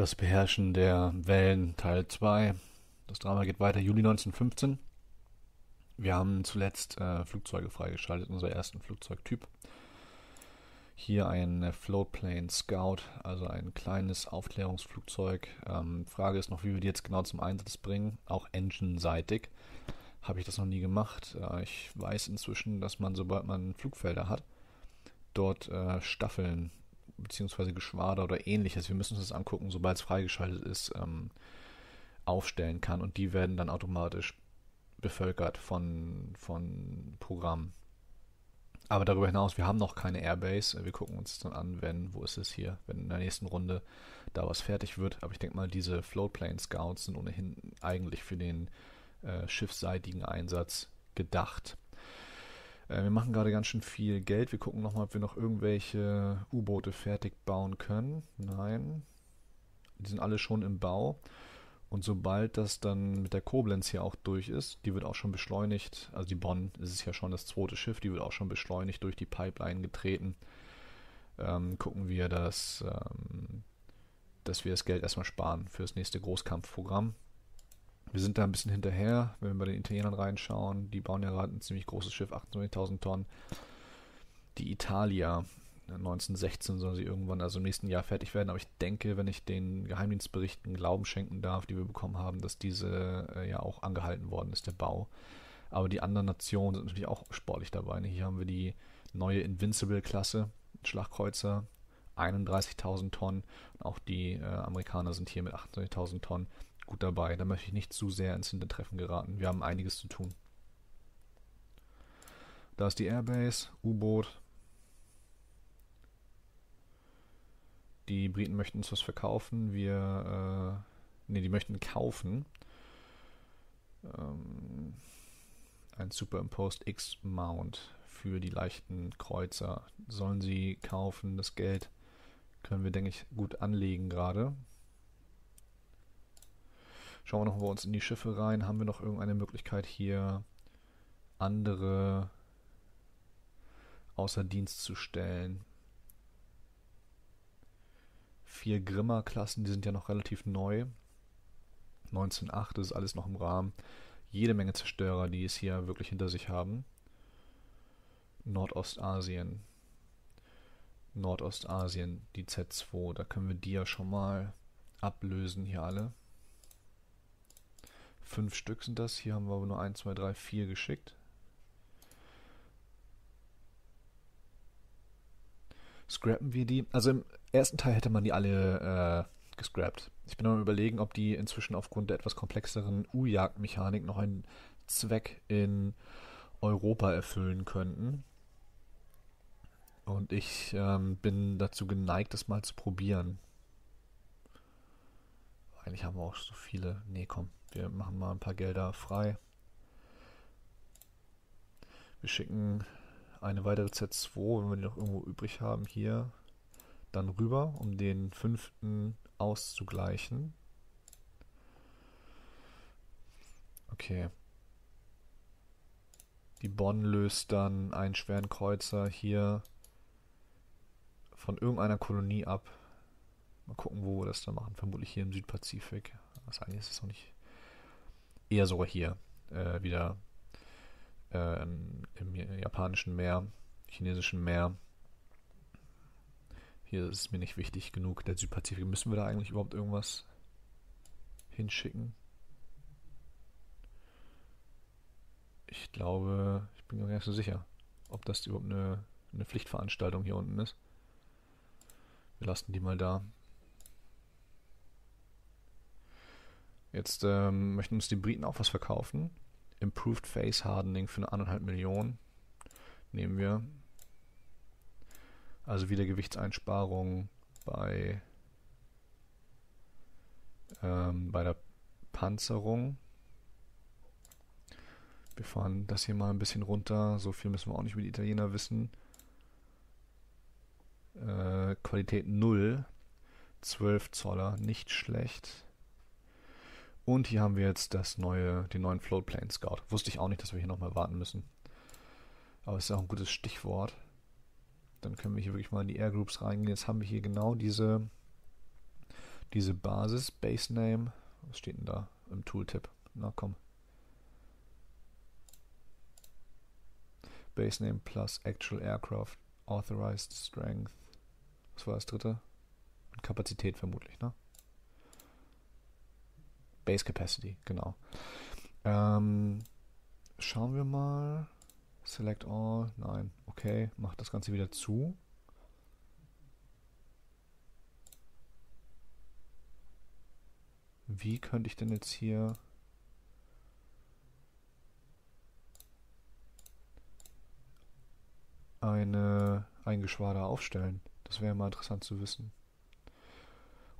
Das Beherrschen der Wellen Teil 2. Das Drama geht weiter, Juli 1915. Wir haben zuletzt äh, Flugzeuge freigeschaltet, unser ersten Flugzeugtyp. Hier ein Floatplane Scout, also ein kleines Aufklärungsflugzeug. Ähm, Frage ist noch, wie wir die jetzt genau zum Einsatz bringen, auch engine-seitig. Habe ich das noch nie gemacht. Äh, ich weiß inzwischen, dass man, sobald man Flugfelder hat, dort äh, Staffeln beziehungsweise Geschwader oder ähnliches, wir müssen uns das angucken, sobald es freigeschaltet ist, ähm, aufstellen kann und die werden dann automatisch bevölkert von, von Programmen. Aber darüber hinaus, wir haben noch keine Airbase. Wir gucken uns dann an, wenn, wo ist es hier, wenn in der nächsten Runde da was fertig wird. Aber ich denke mal, diese Floatplane Scouts sind ohnehin eigentlich für den äh, schiffsseitigen Einsatz gedacht. Äh, wir machen gerade ganz schön viel Geld. Wir gucken nochmal, ob wir noch irgendwelche U-Boote fertig bauen können. Nein. Die sind alle schon im Bau. Und sobald das dann mit der Koblenz hier auch durch ist, die wird auch schon beschleunigt, also die Bonn ist es ja schon das zweite Schiff, die wird auch schon beschleunigt durch die Pipeline getreten. Ähm, gucken wir, dass, ähm, dass wir das Geld erstmal sparen für das nächste Großkampfprogramm. Wir sind da ein bisschen hinterher, wenn wir bei den Italienern reinschauen. Die bauen ja gerade ein ziemlich großes Schiff, 28.000 Tonnen. Die Italia, 1916 soll sie irgendwann, also im nächsten Jahr fertig werden. Aber ich denke, wenn ich den Geheimdienstberichten Glauben schenken darf, die wir bekommen haben, dass diese äh, ja auch angehalten worden ist, der Bau. Aber die anderen Nationen sind natürlich auch sportlich dabei. Ne? Hier haben wir die neue Invincible-Klasse, Schlagkreuzer, 31.000 Tonnen. Auch die äh, Amerikaner sind hier mit 28.000 Tonnen gut dabei. Da möchte ich nicht zu sehr ins Hintertreffen geraten. Wir haben einiges zu tun. Da ist die Airbase, U-Boot. Die Briten möchten uns was verkaufen. Wir, äh, ne, die möchten kaufen. Ähm, ein Superimposed X-Mount für die leichten Kreuzer. Sollen sie kaufen? Das Geld können wir, denke ich, gut anlegen gerade. Schauen wir noch bei uns in die Schiffe rein. Haben wir noch irgendeine Möglichkeit hier andere außer Dienst zu stellen? Vier Grimmer-Klassen, die sind ja noch relativ neu. 1908 das ist alles noch im Rahmen. Jede Menge Zerstörer, die es hier wirklich hinter sich haben. Nordostasien. Nordostasien, die Z2. Da können wir die ja schon mal ablösen, hier alle. Fünf Stück sind das. Hier haben wir aber nur 1, 2, 3, 4 geschickt. Scrappen wir die? Also im ersten Teil hätte man die alle äh, gescrappt. Ich bin am überlegen, ob die inzwischen aufgrund der etwas komplexeren U-Jagd-Mechanik noch einen Zweck in Europa erfüllen könnten. Und ich ähm, bin dazu geneigt, das mal zu probieren. Eigentlich haben wir auch so viele. Nee, komm. Wir machen mal ein paar Gelder frei. Wir schicken eine weitere Z2, wenn wir die noch irgendwo übrig haben, hier dann rüber, um den fünften auszugleichen. Okay. Die Bonn löst dann einen schweren Kreuzer hier von irgendeiner Kolonie ab. Mal gucken, wo wir das dann machen. Vermutlich hier im Südpazifik. Wahrscheinlich ist es noch nicht eher sogar hier äh, wieder äh, im japanischen Meer, chinesischen Meer. Hier ist es mir nicht wichtig genug. Der Südpazifik, müssen wir da eigentlich überhaupt irgendwas hinschicken? Ich glaube, ich bin mir gar nicht so sicher, ob das überhaupt eine, eine Pflichtveranstaltung hier unten ist. Wir lassen die mal da. Jetzt ähm, möchten uns die Briten auch was verkaufen. Improved Face Hardening für eine anderthalb Millionen. Nehmen wir. Also wieder Gewichtseinsparung bei, ähm, bei der Panzerung. Wir fahren das hier mal ein bisschen runter. So viel müssen wir auch nicht mit Italiener wissen. Äh, Qualität 0. 12 Zoller, nicht schlecht. Und hier haben wir jetzt das neue, den neuen Floatplane Scout. Wusste ich auch nicht, dass wir hier nochmal warten müssen. Aber es ist auch ein gutes Stichwort. Dann können wir hier wirklich mal in die Air Groups reingehen. Jetzt haben wir hier genau diese diese Basis, Base Name, was steht denn da im Tooltip? Na komm. Base Name plus Actual Aircraft, Authorized Strength. Was war das dritte? Kapazität vermutlich, ne? Base Capacity, genau. Ähm, schauen wir mal. Select all. Nein. Okay. Macht das Ganze wieder zu. Wie könnte ich denn jetzt hier eine ein Geschwader aufstellen? Das wäre mal interessant zu wissen.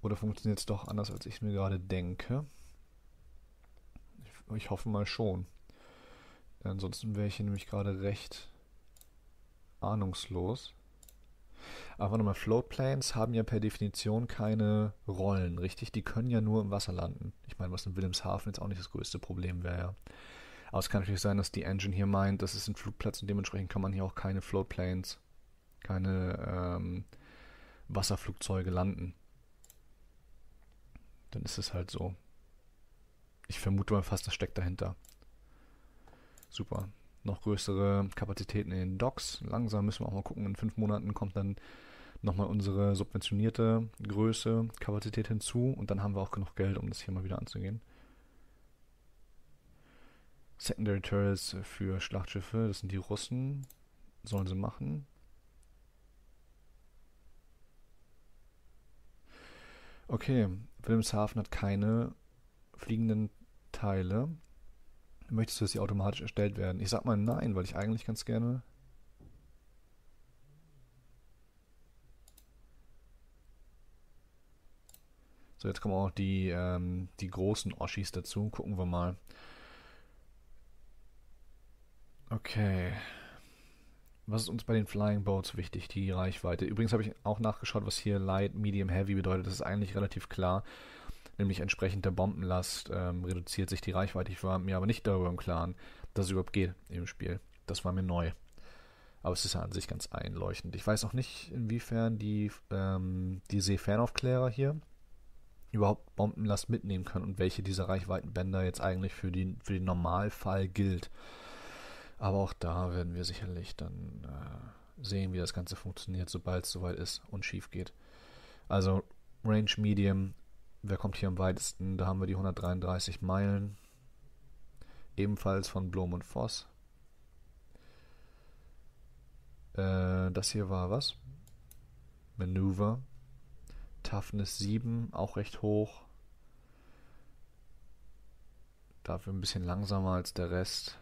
Oder funktioniert es doch anders, als ich mir gerade denke? Ich, hoffe mal schon. Ansonsten wäre ich hier nämlich gerade recht ahnungslos. Aber nochmal, Floatplanes haben ja per Definition keine Rollen, richtig? Die können ja nur im Wasser landen. Ich meine, was in Wilhelmshaven jetzt auch nicht das größte Problem wäre, ja. Aber es kann natürlich sein, dass die Engine hier meint, das ist ein Flugplatz und dementsprechend kann man hier auch keine Floatplanes, keine ähm, Wasserflugzeuge landen. Dann ist es halt so. Ich vermute mal fast, das steckt dahinter. Super. Noch größere Kapazitäten in den Docks. Langsam müssen wir auch mal gucken. In fünf Monaten kommt dann nochmal unsere subventionierte Größe, Kapazität hinzu und dann haben wir auch genug Geld, um das hier mal wieder anzugehen. Secondary Turrets für Schlachtschiffe, das sind die Russen. Sollen sie machen. Okay, Wilhelmshaven hat keine fliegenden Teile. Möchtest du, dass sie automatisch erstellt werden? Ich sag mal nein, weil ich eigentlich ganz gerne. So, jetzt kommen auch die, ähm, die großen Oshis dazu. Gucken wir mal. Okay. Was ist uns bei den Flying Boats wichtig? Die Reichweite. Übrigens habe ich auch nachgeschaut, was hier Light, Medium, Heavy bedeutet. Das ist eigentlich relativ klar. Nämlich entsprechend der Bombenlast ähm, reduziert sich die Reichweite. Ich war mir aber nicht darüber im Klaren, dass es überhaupt geht im Spiel. Das war mir neu. Aber es ist ja an sich ganz einleuchtend. Ich weiß auch nicht, inwiefern die, ähm, die Seefernaufklärer hier überhaupt Bombenlast mitnehmen können und welche dieser Reichweitenbänder jetzt eigentlich für, die, für den Normalfall gilt. Aber auch da werden wir sicherlich dann äh, sehen, wie das Ganze funktioniert, sobald es soweit ist und schief geht. Also Range Medium, wer kommt hier am weitesten? Da haben wir die 133 Meilen. Ebenfalls von Blom und Voss. Äh, das hier war was? Manöver. Toughness 7, auch recht hoch. Dafür ein bisschen langsamer als der Rest.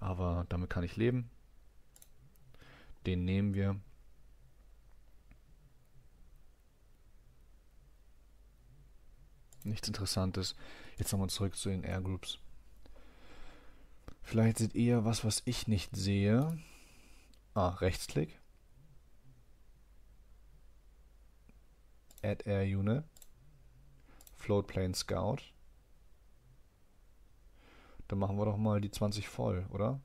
Aber damit kann ich leben. Den nehmen wir. Nichts Interessantes. Jetzt nochmal zurück zu den Air Groups. Vielleicht seht ihr was, was ich nicht sehe. Ah, Rechtsklick. Add Air Unit. Float Plane Scout. Dann machen wir doch mal die 20 voll, oder?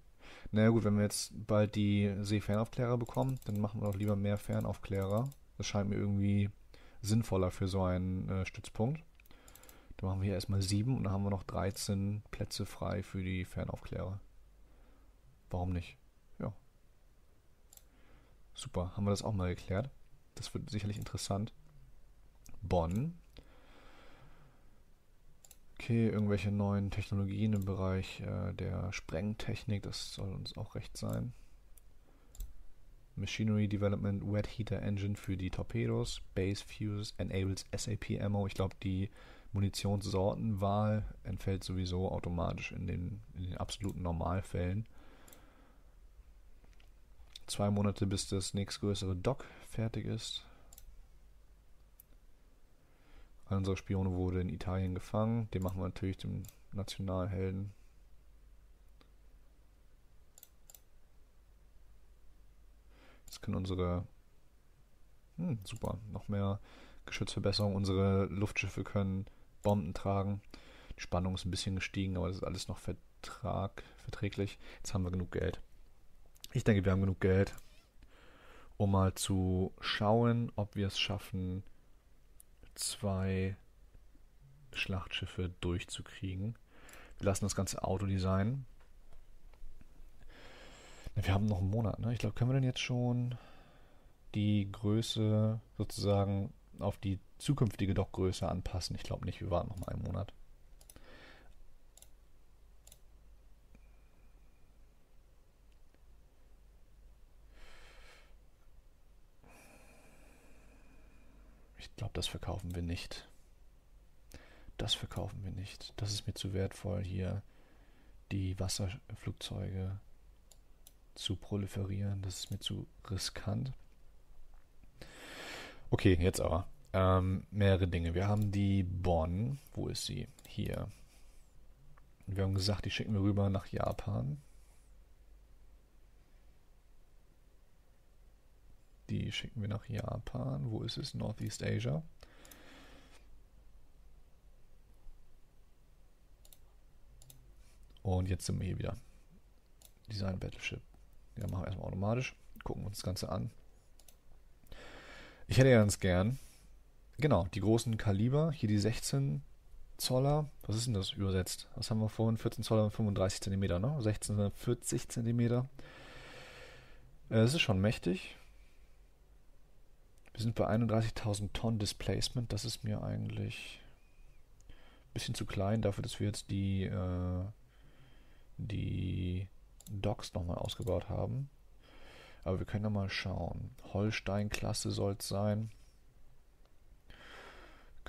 Naja gut, wenn wir jetzt bald die Seefernaufklärer bekommen, dann machen wir doch lieber mehr Fernaufklärer. Das scheint mir irgendwie sinnvoller für so einen äh, Stützpunkt. Dann machen wir hier erstmal 7 und dann haben wir noch 13 Plätze frei für die Fernaufklärer. Warum nicht? Ja. Super, haben wir das auch mal geklärt. Das wird sicherlich interessant. Bonn Okay, irgendwelche neuen Technologien im Bereich äh, der Sprengtechnik, das soll uns auch recht sein. Machinery Development Wet Heater Engine für die Torpedos. Base Fuse enables SAP Ammo. Ich glaube, die Munitionssortenwahl entfällt sowieso automatisch in den, in den absoluten Normalfällen. Zwei Monate bis das nächstgrößere Dock fertig ist. Einer Spione wurde in Italien gefangen. Den machen wir natürlich zum Nationalhelden. Jetzt können unsere hm, super, noch mehr Geschützverbesserung. Unsere Luftschiffe können Bomben tragen. Die Spannung ist ein bisschen gestiegen, aber das ist alles noch Vertrag, verträglich. Jetzt haben wir genug Geld. Ich denke, wir haben genug Geld, um mal zu schauen, ob wir es schaffen, zwei Schlachtschiffe durchzukriegen. Wir lassen das ganze Auto designen. Wir haben noch einen Monat, ne? Ich glaube, können wir denn jetzt schon die Größe sozusagen auf die zukünftige Dockgröße anpassen? Ich glaube nicht, wir warten noch mal einen Monat. Ich glaube, das verkaufen wir nicht. Das verkaufen wir nicht. Das ist mir zu wertvoll, hier die Wasserflugzeuge zu proliferieren. Das ist mir zu riskant. Okay, jetzt aber. Ähm, mehrere Dinge. Wir haben die Bonn. Wo ist sie? Hier. Wir haben gesagt, die schicken wir rüber nach Japan. Die schicken wir nach Japan. Wo ist es? Northeast Asia. Und jetzt sind wir hier wieder. Design Battleship. Ja, machen wir erstmal automatisch. Gucken uns das Ganze an. Ich hätte ganz gern, genau, die großen Kaliber. Hier die 16 Zoller. Was ist denn das übersetzt? Was haben wir vorhin? 14 Zoller und 35 Zentimeter, ne? 16 40 Zentimeter. Äh, das ist schon mächtig. Wir sind bei 31.000 Tonnen Displacement. Das ist mir eigentlich ein bisschen zu klein dafür, dass wir jetzt die, äh, die Docks nochmal ausgebaut haben. Aber wir können ja mal schauen. Holstein-Klasse soll es sein.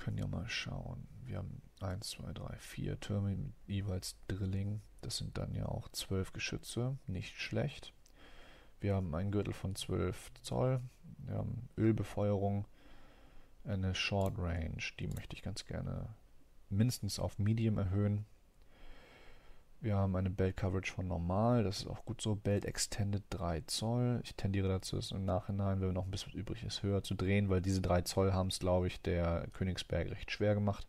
Wir können ja mal schauen. Wir haben 1, 2, 3, 4 Türme mit jeweils Drilling. Das sind dann ja auch 12 Geschütze. Nicht schlecht. Wir haben einen Gürtel von 12 Zoll. Wir haben Ölbefeuerung. Eine Short Range. Die möchte ich ganz gerne mindestens auf Medium erhöhen. Wir haben eine Belt Coverage von normal, das ist auch gut so. Belt Extended 3 Zoll. Ich tendiere dazu, es im Nachhinein, wenn noch ein bisschen übrig ist, höher zu drehen, weil diese 3 Zoll haben es, glaube ich, der Königsberg recht schwer gemacht.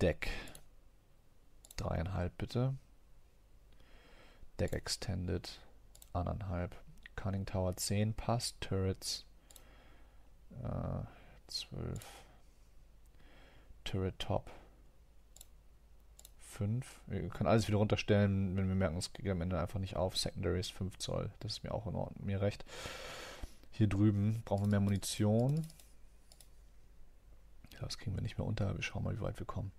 Deck 3,5 bitte. Deck Extended 1,5. Cunning Tower 10 passt. Turrets äh, 12. Turret Top 5. Wir können alles wieder runterstellen, wenn wir merken, es geht am Ende einfach nicht auf. Secondary ist 5 Zoll. Das ist mir auch in Ordnung, mir recht. Hier drüben brauchen wir mehr Munition. Das kriegen wir nicht mehr unter. Wir schauen mal, wie weit wir kommen.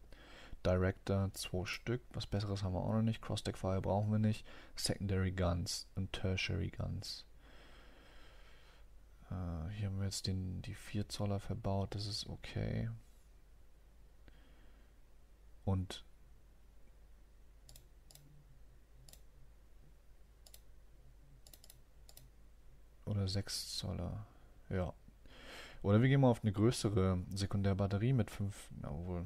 Director 2 Stück. Was Besseres haben wir auch noch nicht. Cross-Deck Fire brauchen wir nicht. Secondary Guns und Tertiary Guns. Äh, hier haben wir jetzt den, die 4 Zoller verbaut. Das ist okay. Und Oder 6 Zoller. Ja. Oder wir gehen mal auf eine größere Sekundärbatterie mit 5. Na wohl.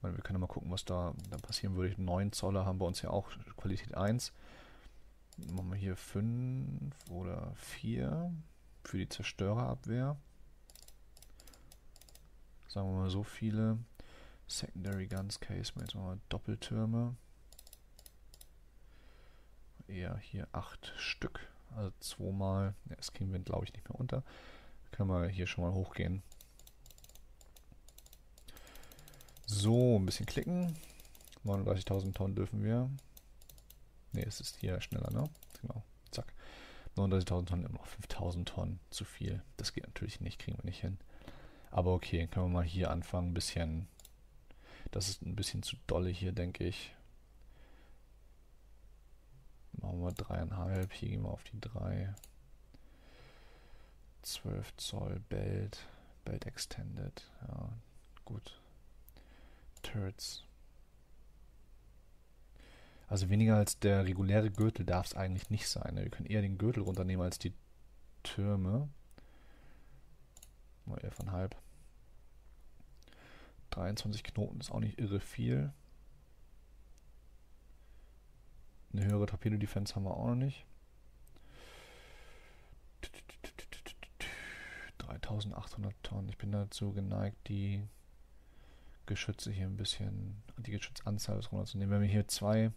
Weil wir können mal gucken, was da, da passieren würde. 9 Zoller haben bei uns ja auch Qualität 1. Machen wir hier 5 oder 4 für die Zerstörerabwehr. Sagen wir mal so viele. Secondary Guns Case, jetzt mal Doppeltürme eher hier acht Stück. Also zweimal. Ja, das kriegen wir, glaube ich, nicht mehr unter. Können wir hier schon mal hochgehen. So, ein bisschen klicken. 39.000 Tonnen dürfen wir. Ne, es ist hier schneller, ne? Genau. Zack. 39.000 Tonnen, immer noch 5.000 Tonnen. Zu viel. Das geht natürlich nicht, kriegen wir nicht hin. Aber okay, können wir mal hier anfangen. Ein bisschen. Das ist ein bisschen zu dolle hier, denke ich. Machen wir dreieinhalb. Hier gehen wir auf die drei. 12 Zoll Belt. Belt Extended. Ja, gut. Turrets. Also weniger als der reguläre Gürtel darf es eigentlich nicht sein. Ne? Wir können eher den Gürtel runternehmen als die Türme. Mal 11,5. 23 Knoten ist auch nicht irre viel. Eine höhere Torpedo-Defense haben wir auch noch nicht. 3800 Tonnen. Ich bin dazu geneigt, die Geschütze hier ein bisschen, die Geschützanzahl runterzunehmen. Wenn wir hier zwei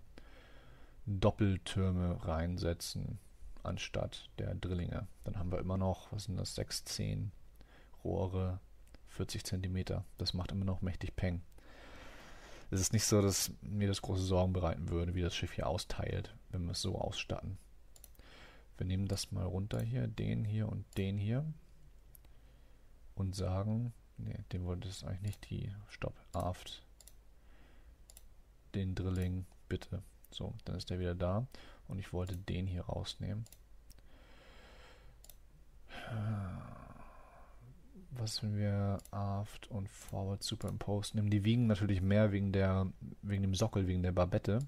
Doppeltürme reinsetzen, anstatt der Drillinge, dann haben wir immer noch, was sind das, 6, 10 Rohre 40 Zentimeter. Das macht immer noch mächtig Peng. Es ist nicht so, dass mir das große Sorgen bereiten würde, wie das Schiff hier austeilt, wenn wir es so ausstatten. Wir nehmen das mal runter hier, den hier und den hier. Und sagen, ne, den wollte es eigentlich nicht, die Stopp, Aft. Den Drilling, bitte. So, dann ist der wieder da. Und ich wollte den hier rausnehmen. Was, wenn wir Aft und Forward Superimpose nehmen? Die wiegen natürlich mehr wegen der wegen dem Sockel, wegen der Barbette.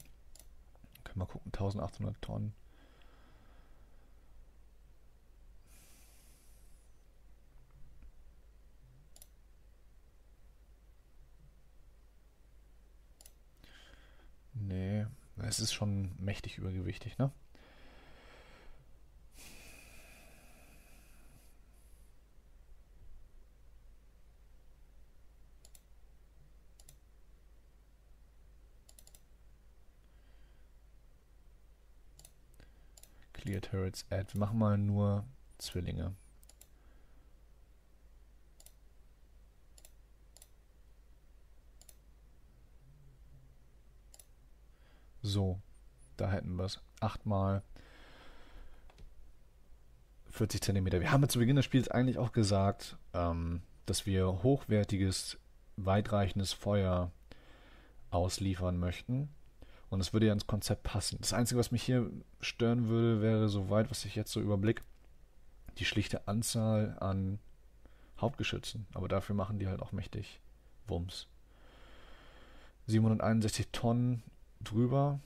Können wir gucken, 1800 Tonnen. Nee, es ist schon mächtig übergewichtig, ne? Turrets Add. Wir machen mal nur Zwillinge. So, da hätten wir es. Achtmal 40 cm. Wir haben zu Beginn des Spiels eigentlich auch gesagt, ähm, dass wir hochwertiges, weitreichendes Feuer ausliefern möchten. Und es würde ja ins Konzept passen. Das Einzige, was mich hier stören würde, wäre soweit, was ich jetzt so überblick, die schlichte Anzahl an Hauptgeschützen. Aber dafür machen die halt auch mächtig Wumms. 761 Tonnen drüber.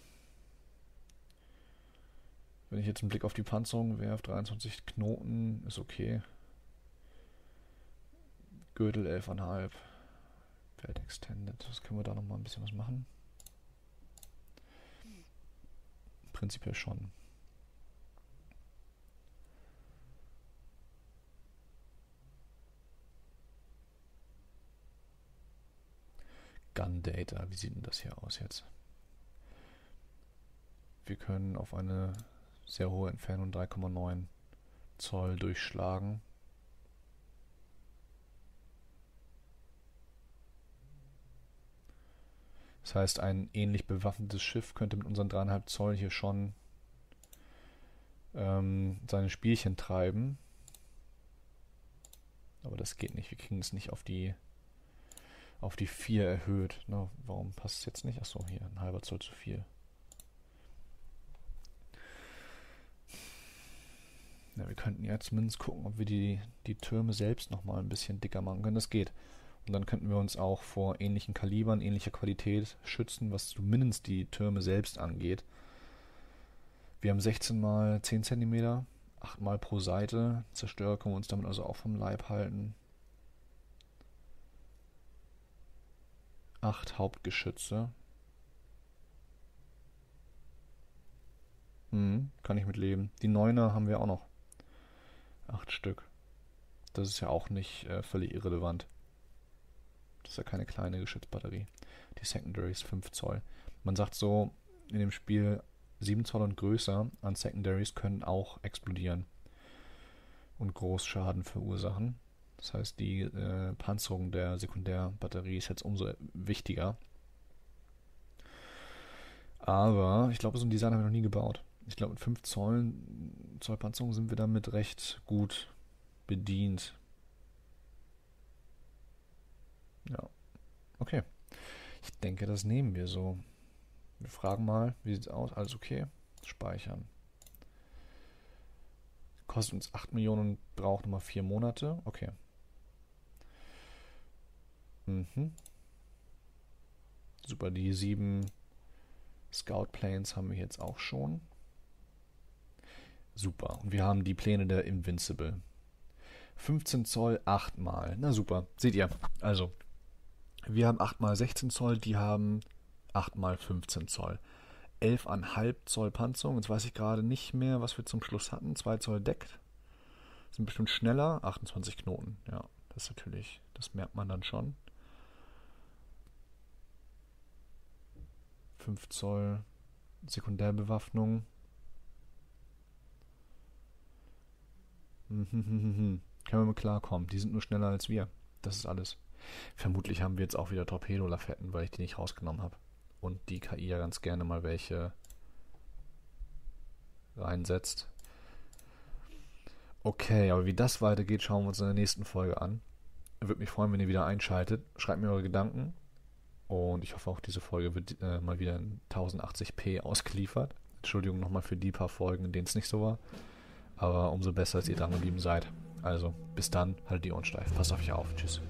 Wenn ich jetzt einen Blick auf die Panzerung werfe, 23 Knoten, ist okay. Gürtel 11,5. Feld Extended. Das können wir da nochmal ein bisschen was machen. Prinzipiell schon. Gun Data, wie sieht denn das hier aus jetzt? Wir können auf eine sehr hohe Entfernung 3,9 Zoll durchschlagen. Das heißt, ein ähnlich bewaffnetes Schiff könnte mit unseren dreieinhalb Zoll hier schon ähm, seine Spielchen treiben. Aber das geht nicht. Wir kriegen es nicht auf die auf die 4 erhöht. Na, warum passt es jetzt nicht? Achso, hier, ein halber Zoll zu viel. Ja, wir könnten ja zumindest gucken, ob wir die, die Türme selbst nochmal ein bisschen dicker machen können. Das geht. Und dann könnten wir uns auch vor ähnlichen Kalibern, ähnlicher Qualität schützen, was zumindest die Türme selbst angeht. Wir haben 16 mal 10 cm, 8 mal pro Seite. Zerstörer können wir uns damit also auch vom Leib halten. 8 Hauptgeschütze. Hm, kann ich mit leben. Die 9er haben wir auch noch. 8 Stück. Das ist ja auch nicht äh, völlig irrelevant. Das ist ja keine kleine Geschützbatterie. Die Secondary ist 5 Zoll. Man sagt so in dem Spiel 7 Zoll und größer an Secondaries können auch explodieren und Großschaden verursachen. Das heißt, die äh, Panzerung der Sekundärbatterie ist jetzt umso wichtiger. Aber ich glaube, so ein Design haben wir noch nie gebaut. Ich glaube, mit 5 Zoll, Zoll Panzerung sind wir damit recht gut bedient. Ja. Okay. Ich denke, das nehmen wir so. Wir fragen mal, wie sieht's aus? Alles okay? Speichern. Kostet uns 8 Millionen und braucht nochmal 4 Monate. Okay. Mhm. Super, die 7 Scout Planes haben wir jetzt auch schon. Super. Und wir haben die Pläne der Invincible. 15 Zoll 8 mal. Na super. Seht ihr. Also, wir haben 8 x 16 Zoll, die haben 8 x 15 Zoll. 11,5 Zoll Panzerung. Jetzt weiß ich gerade nicht mehr, was wir zum Schluss hatten. 2 Zoll Deck. Sind bestimmt schneller. 28 Knoten. Ja, das ist natürlich, das merkt man dann schon. 5 Zoll Sekundärbewaffnung. Können wir mit klarkommen. Die sind nur schneller als wir. Das ist alles. Vermutlich haben wir jetzt auch wieder Torpedo-Lafetten, weil ich die nicht rausgenommen habe. Und die KI ja ganz gerne mal welche reinsetzt. Okay, aber wie das weitergeht, schauen wir uns in der nächsten Folge an. Würde mich freuen, wenn ihr wieder einschaltet. Schreibt mir eure Gedanken. Und ich hoffe auch, diese Folge wird äh, mal wieder in 1080p ausgeliefert. Entschuldigung nochmal für die paar Folgen, in denen es nicht so war. Aber umso besser, dass ihr dran geblieben seid. Also, bis dann, haltet die Ohren steif. Passt auf euch auf. Tschüss.